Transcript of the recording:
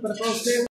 para você.